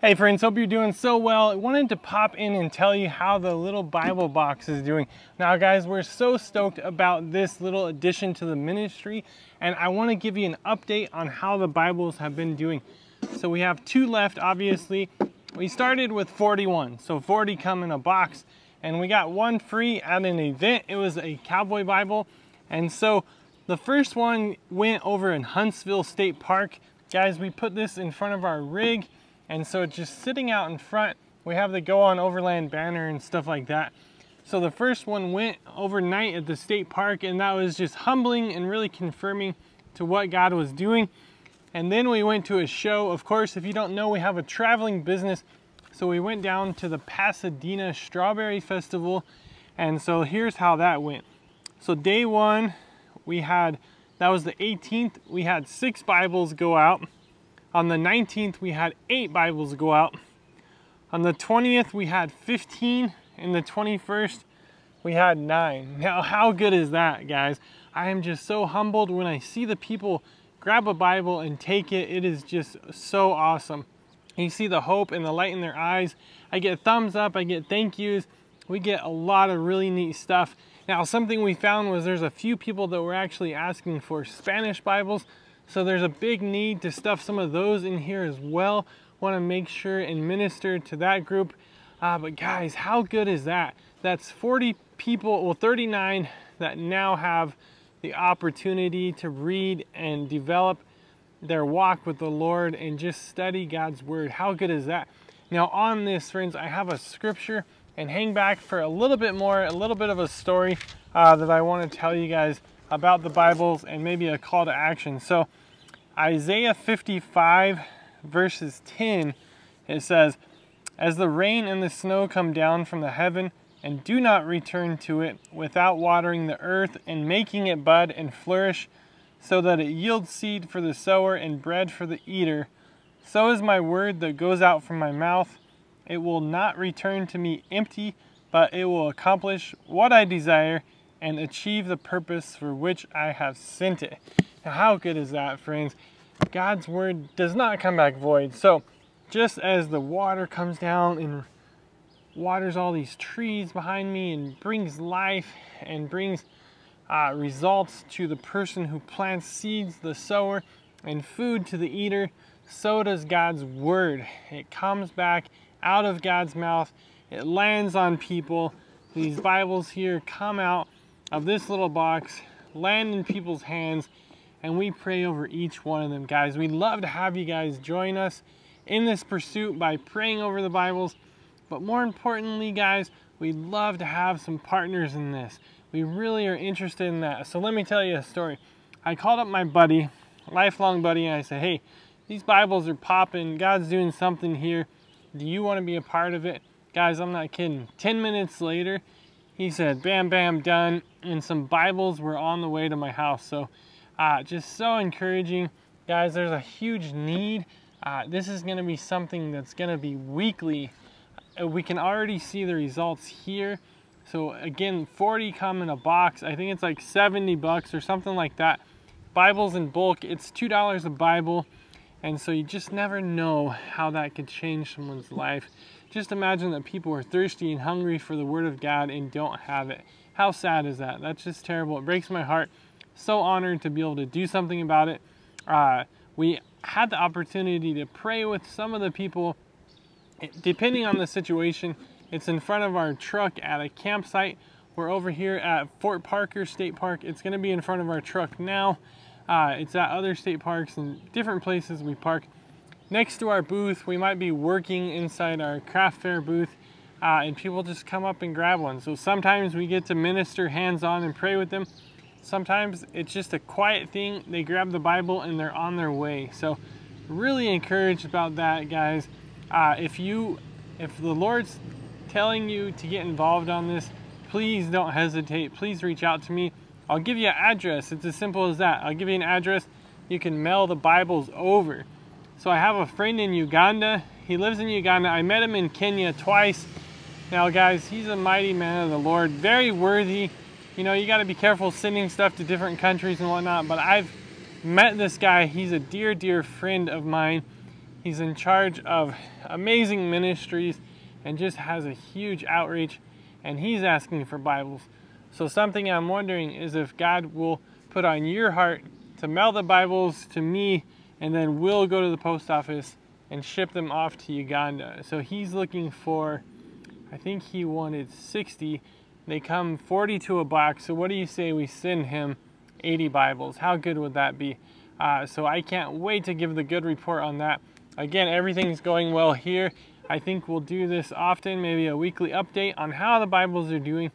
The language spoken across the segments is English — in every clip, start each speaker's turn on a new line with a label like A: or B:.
A: Hey friends, hope you're doing so well. I wanted to pop in and tell you how the little Bible box is doing. Now guys, we're so stoked about this little addition to the ministry and I wanna give you an update on how the Bibles have been doing. So we have two left, obviously. We started with 41, so 40 come in a box and we got one free at an event. It was a cowboy Bible. And so the first one went over in Huntsville State Park. Guys, we put this in front of our rig and so just sitting out in front, we have the Go On Overland banner and stuff like that. So the first one went overnight at the state park and that was just humbling and really confirming to what God was doing. And then we went to a show. Of course, if you don't know, we have a traveling business. So we went down to the Pasadena Strawberry Festival. And so here's how that went. So day one, we had, that was the 18th, we had six Bibles go out. On the 19th, we had eight Bibles go out. On the 20th, we had 15. And the 21st, we had nine. Now, how good is that, guys? I am just so humbled when I see the people grab a Bible and take it. It is just so awesome. You see the hope and the light in their eyes. I get thumbs up, I get thank yous. We get a lot of really neat stuff. Now, something we found was there's a few people that were actually asking for Spanish Bibles. So there's a big need to stuff some of those in here as well. Want to make sure and minister to that group. Uh, but guys, how good is that? That's 40 people, well 39 that now have the opportunity to read and develop their walk with the Lord and just study God's word. How good is that? Now on this, friends, I have a scripture and hang back for a little bit more, a little bit of a story uh, that I want to tell you guys about the Bibles and maybe a call to action. So Isaiah 55 verses 10, it says, As the rain and the snow come down from the heaven and do not return to it without watering the earth and making it bud and flourish, so that it yields seed for the sower and bread for the eater, so is my word that goes out from my mouth. It will not return to me empty, but it will accomplish what I desire and achieve the purpose for which I have sent it. Now, how good is that, friends? God's word does not come back void. So, just as the water comes down and waters all these trees behind me and brings life and brings uh, results to the person who plants seeds, the sower, and food to the eater, so does God's word. It comes back out of God's mouth, it lands on people. These Bibles here come out of this little box, land in people's hands, and we pray over each one of them, guys. We'd love to have you guys join us in this pursuit by praying over the Bibles. But more importantly, guys, we'd love to have some partners in this. We really are interested in that. So let me tell you a story. I called up my buddy, lifelong buddy, and I said, hey, these Bibles are popping. God's doing something here. Do you want to be a part of it? Guys, I'm not kidding. 10 minutes later, he said, bam, bam, done. And some Bibles were on the way to my house. So uh, just so encouraging. Guys, there's a huge need. Uh, this is going to be something that's going to be weekly. Uh, we can already see the results here. So again, 40 come in a box. I think it's like 70 bucks or something like that. Bibles in bulk, it's $2 a Bible. And so you just never know how that could change someone's life. Just imagine that people are thirsty and hungry for the Word of God and don't have it. How sad is that? That's just terrible. It breaks my heart. So honored to be able to do something about it. Uh, we had the opportunity to pray with some of the people. Depending on the situation, it's in front of our truck at a campsite. We're over here at Fort Parker State Park. It's going to be in front of our truck now. Uh, it's at other state parks and different places we park next to our booth, we might be working inside our craft fair booth uh, and people just come up and grab one. So sometimes we get to minister hands-on and pray with them. Sometimes it's just a quiet thing. They grab the Bible and they're on their way. So really encouraged about that, guys. Uh, if you, if the Lord's telling you to get involved on this, please don't hesitate. Please reach out to me. I'll give you an address. It's as simple as that. I'll give you an address. You can mail the Bibles over. So I have a friend in Uganda. He lives in Uganda. I met him in Kenya twice. Now guys, he's a mighty man of the Lord, very worthy. You know, you got to be careful sending stuff to different countries and whatnot, but I've met this guy. He's a dear, dear friend of mine. He's in charge of amazing ministries and just has a huge outreach and he's asking for Bibles. So something I'm wondering is if God will put on your heart to mail the Bibles to me and then we'll go to the post office and ship them off to Uganda. So he's looking for, I think he wanted 60. They come 40 to a box. So what do you say we send him 80 Bibles? How good would that be? Uh, so I can't wait to give the good report on that. Again, everything's going well here. I think we'll do this often, maybe a weekly update on how the Bibles are doing.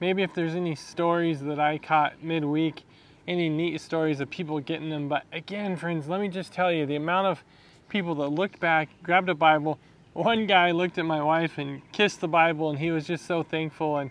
A: Maybe if there's any stories that I caught midweek, any neat stories of people getting them. But again, friends, let me just tell you the amount of people that looked back, grabbed a Bible. One guy looked at my wife and kissed the Bible, and he was just so thankful. And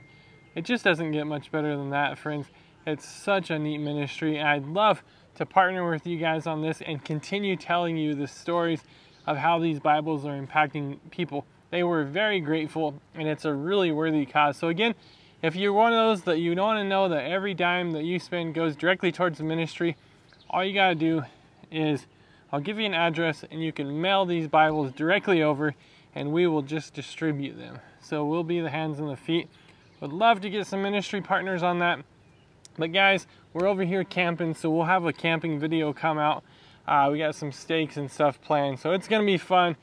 A: it just doesn't get much better than that, friends. It's such a neat ministry, and I'd love to partner with you guys on this and continue telling you the stories of how these Bibles are impacting people. They were very grateful, and it's a really worthy cause. So again, if you're one of those that you want to know that every dime that you spend goes directly towards the ministry, all you got to do is I'll give you an address and you can mail these Bibles directly over and we will just distribute them. So we'll be the hands and the feet. Would love to get some ministry partners on that. But guys, we're over here camping, so we'll have a camping video come out uh, we got some steaks and stuff planned, so it's gonna be fun.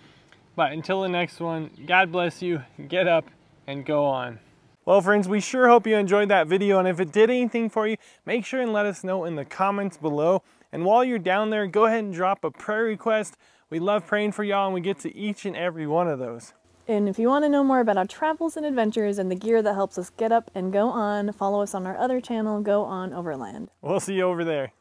A: But until the next one, God bless you, get up and go on. Well friends, we sure hope you enjoyed that video and if it did anything for you, make sure and let us know in the comments below. And while you're down there, go ahead and drop a prayer request. We love praying for y'all and we get to each and every one of those.
B: And if you want to know more about our travels and adventures and the gear that helps us get up and go on, follow us on our other channel, Go On Overland.
A: We'll see you over there.